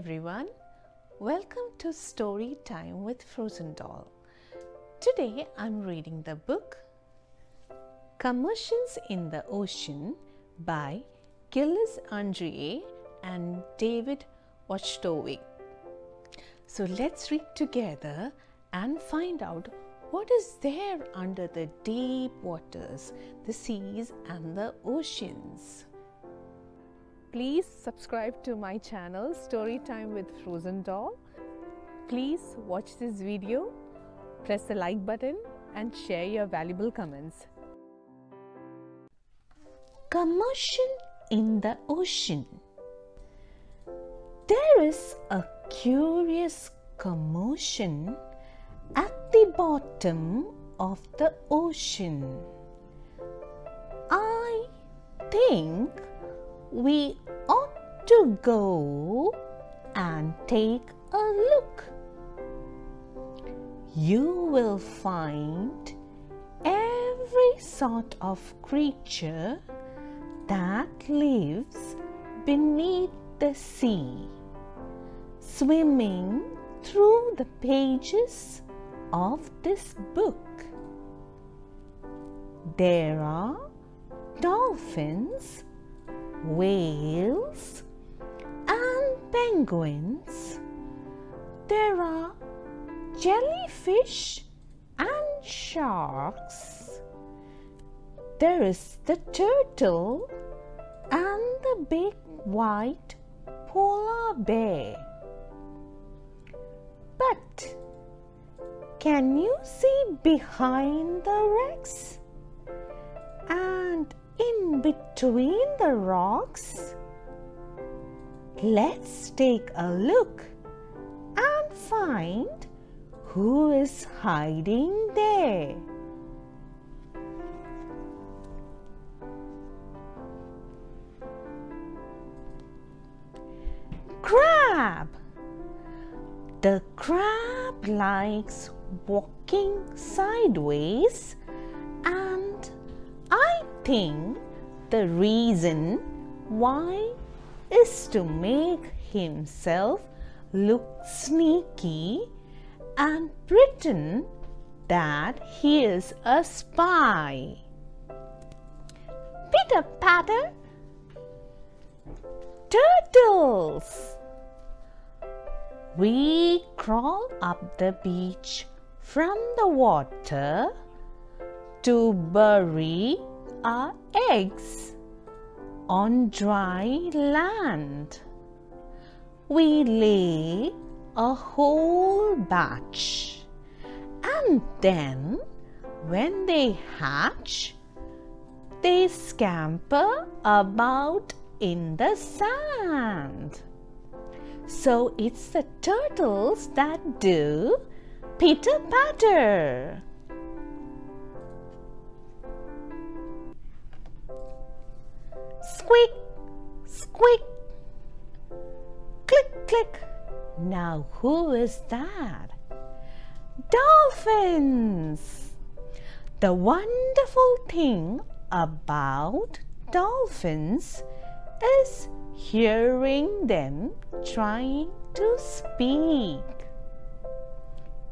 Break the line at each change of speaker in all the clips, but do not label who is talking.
Everyone. Welcome to Story Time with Frozen Doll. Today I'm reading the book Commotions in the Ocean by Giles Andreae and David Wojtowycz. So let's read together and find out what is there under the deep waters, the seas and the oceans. Please subscribe to my channel Storytime with Frozen Doll. Please watch this video, press the like button and share your valuable comments. Commotion in the ocean. There is a curious commotion at the bottom of the ocean. I think we ought to go and take a look. You will find every sort of creature that lives beneath the sea, swimming through the pages of this book. There are dolphins whales, and penguins. There are jellyfish and sharks. There is the turtle and the big white polar bear. But can you see behind the wrecks? Between the rocks? Let's take a look and find who is hiding there. Crab. The crab likes walking sideways and I think the reason why is to make himself look sneaky and pretend that he is a spy. Pitter patter, turtles. We crawl up the beach from the water to bury our eggs on dry land. We lay a whole batch and then when they hatch, they scamper about in the sand. So it's the turtles that do pitter patter. Squeak, squeak, click, click. Now, who is that? Dolphins! The wonderful thing about dolphins is hearing them trying to speak.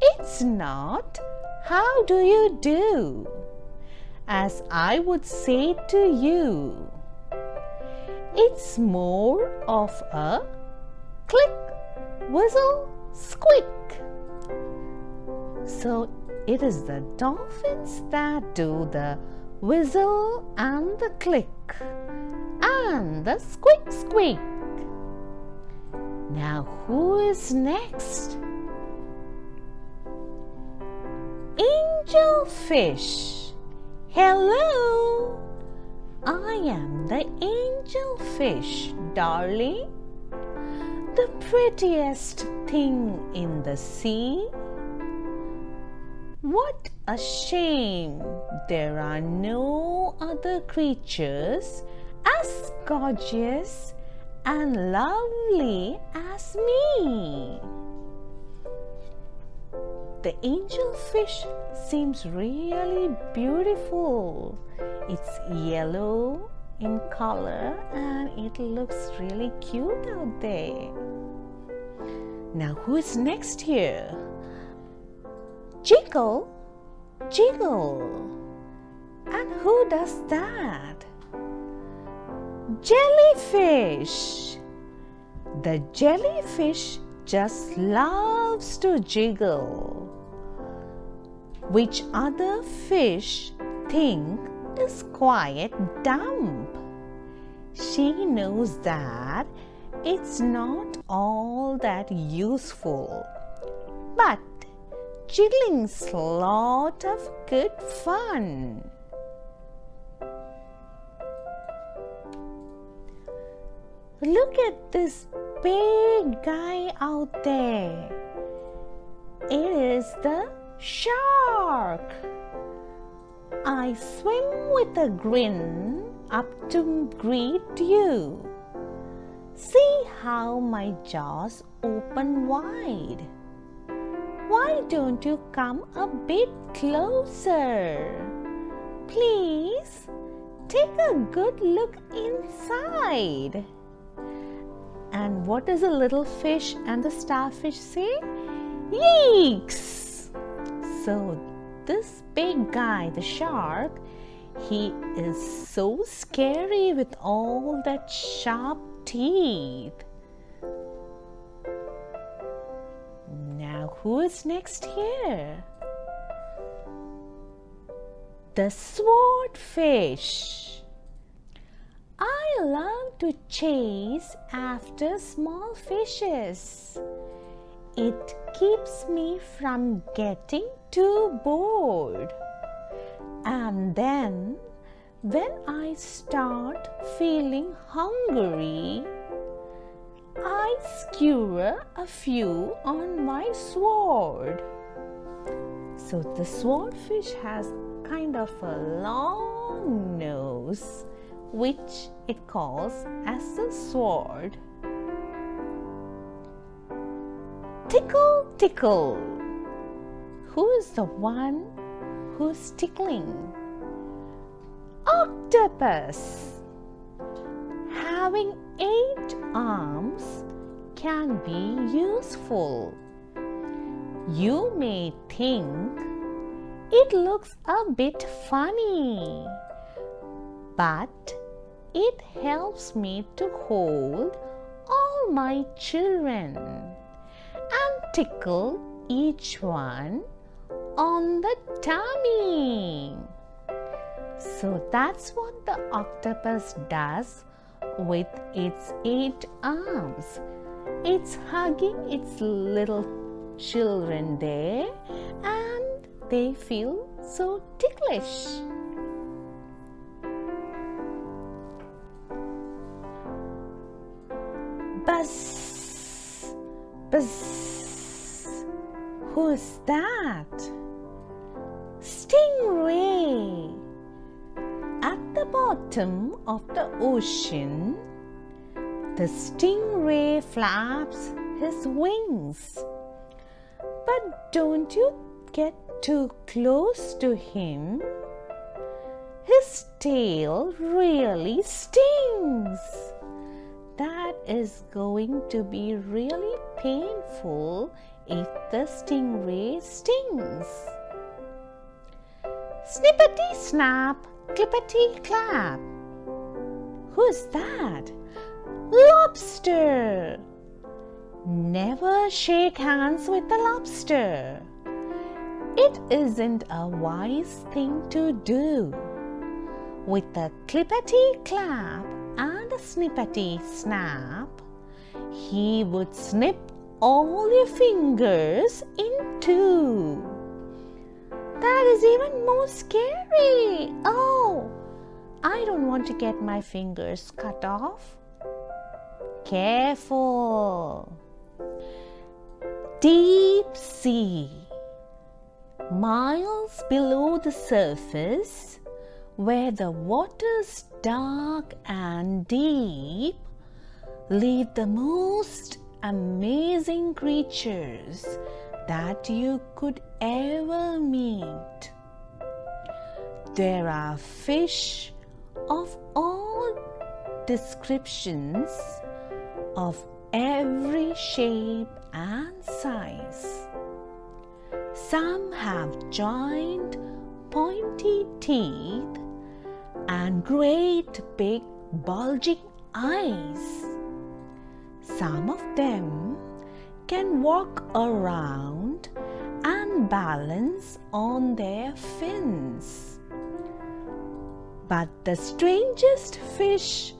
It's not, how do you do? As I would say to you. It's more of a click, whistle, squeak. So it is the dolphins that do the whistle and the click and the squeak squeak. Now who is next? Angelfish. Hello. I am the angelfish, darling. The prettiest thing in the sea. What a shame there are no other creatures as gorgeous and lovely as me. The angelfish seems really beautiful. It's yellow in color and it looks really cute out there. Now, who is next here? Jiggle, jiggle. And who does that? Jellyfish. The jellyfish just loves to jiggle. Which other fish think is quite dumb? She knows that it's not all that useful. But jiggling's lot of good fun. Look at this big guy out there. It is the shark. I swim with a grin up to greet you. See how my jaws open wide. Why don't you come a bit closer? Please take a good look inside. And what does the little fish and the starfish say? Yeeks! So, this big guy, the shark, he is so scary with all that sharp teeth. Now, who is next here? The swordfish. I love to chase after small fishes. It keeps me from getting too bored. And then, when I start feeling hungry, I skewer a few on my sword. So the swordfish has kind of a long nose which it calls as the sword. Tickle, tickle. Who is the one who's tickling? Octopus. Having eight arms can be useful. You may think it looks a bit funny but it helps me to hold all my children tickle each one on the tummy. So that's what the octopus does with its eight arms. It's hugging its little children there and they feel so ticklish. Buzz! Buzz! Who's that? Stingray! At the bottom of the ocean, the stingray flaps his wings. But don't you get too close to him. His tail really stings that is going to be really painful if the stingray stings. Snippety snap, clippety clap. Who's that? Lobster! Never shake hands with the lobster. It isn't a wise thing to do. With a clippety clap, and a snippety snap, he would snip all your fingers in two. That is even more scary. Oh, I don't want to get my fingers cut off. Careful. Deep sea. Miles below the surface, where the water's dark and deep, live the most amazing creatures that you could ever meet. There are fish of all descriptions, of every shape and size. Some have giant pointy teeth and great big bulging eyes. Some of them can walk around and balance on their fins. But the strangest fish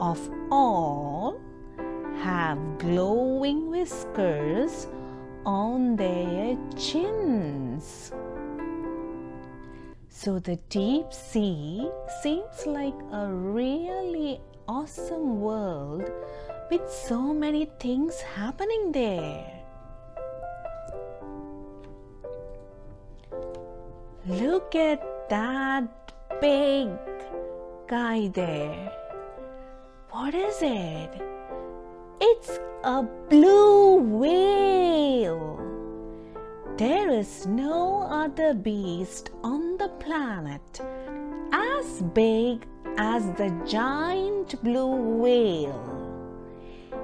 of all have glowing whiskers on their chins. So the deep sea seems like a really awesome world with so many things happening there. Look at that big guy there. What is it? It's a blue whale. There is no other beast on the planet as big as the giant blue whale.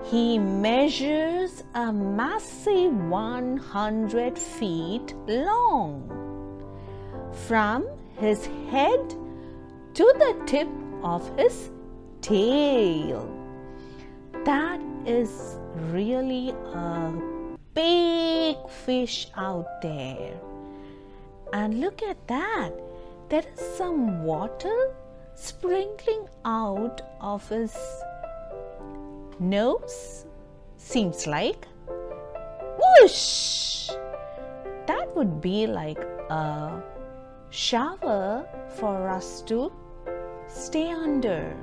He measures a massive 100 feet long. From his head to the tip of his tail. That is really a big fish out there. And look at that. There is some water sprinkling out of his nose. Seems like whoosh. That would be like a shower for us to stay under.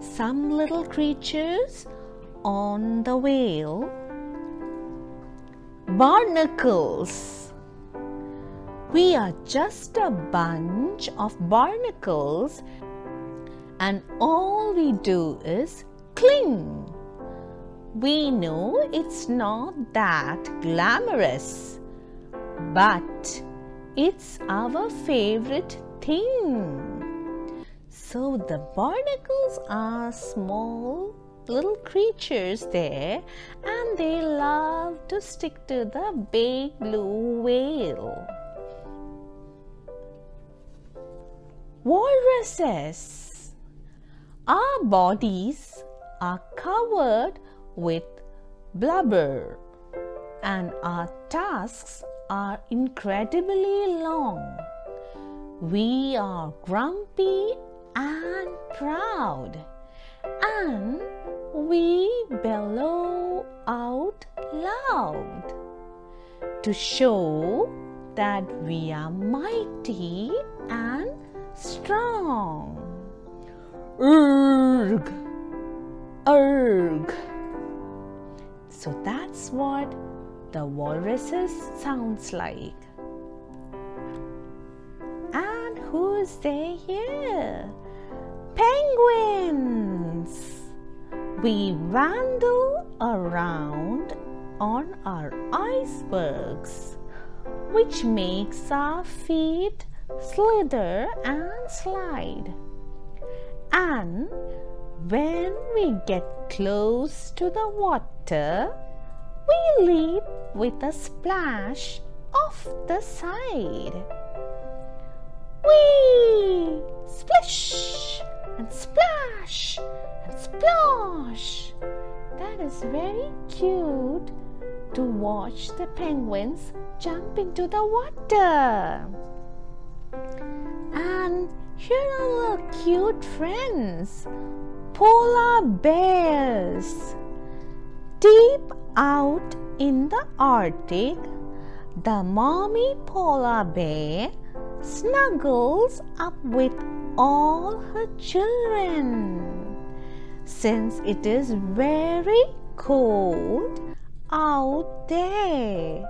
Some little creatures on the whale. Barnacles. We are just a bunch of barnacles, and all we do is cling. We know it's not that glamorous, but it's our favorite thing. So the barnacles are small little creatures there and they love to stick to the big blue whale. Walruses. Our bodies are covered with blubber and our tusks are incredibly long. We are grumpy and proud and we bellow out loud to show that we are mighty and strong. Urg, urg. So that's what the walruses sounds like. And who's there here? Penguins! We wander around on our icebergs, which makes our feet slither and slide. And when we get close to the water, we leap with a splash off the side. Whee! Splish! And splash! And splosh! That is very cute to watch the penguins jump into the water. Here are our cute friends, polar bears. Deep out in the Arctic, the mommy polar bear snuggles up with all her children. Since it is very cold out there.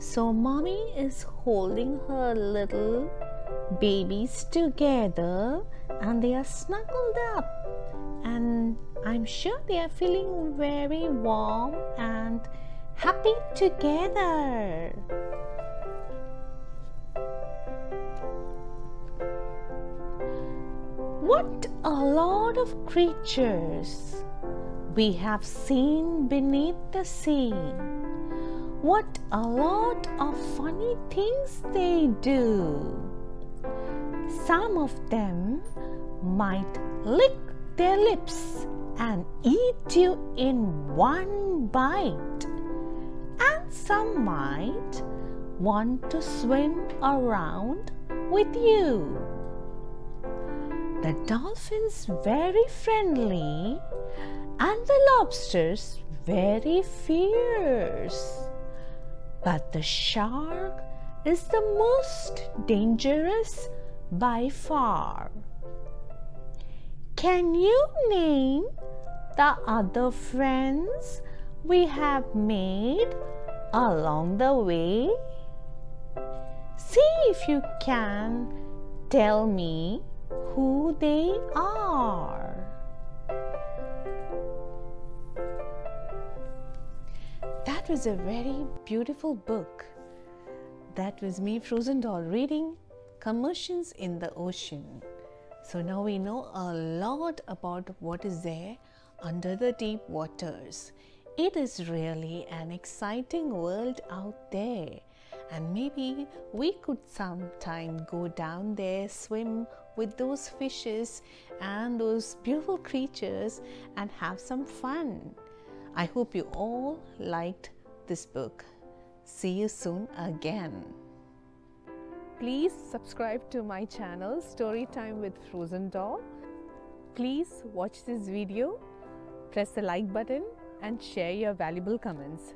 So, mommy is holding her little babies together and they are snuggled up. And I'm sure they are feeling very warm and happy together. What a lot of creatures we have seen beneath the sea. What a lot of funny things they do. Some of them might lick their lips and eat you in one bite, and some might want to swim around with you. The dolphins very friendly and the lobsters very fierce. But the shark is the most dangerous by far. Can you name the other friends we have made along the way? See if you can tell me who they are. That was a very beautiful book. That was me, Frozen Doll, reading Commotions in the Ocean. So now we know a lot about what is there under the deep waters. It is really an exciting world out there. And maybe we could sometime go down there, swim with those fishes and those beautiful creatures, and have some fun. I hope you all liked this book. See you soon again. Please subscribe to my channel Storytime with Frozen Doll. Please watch this video, press the like button and share your valuable comments.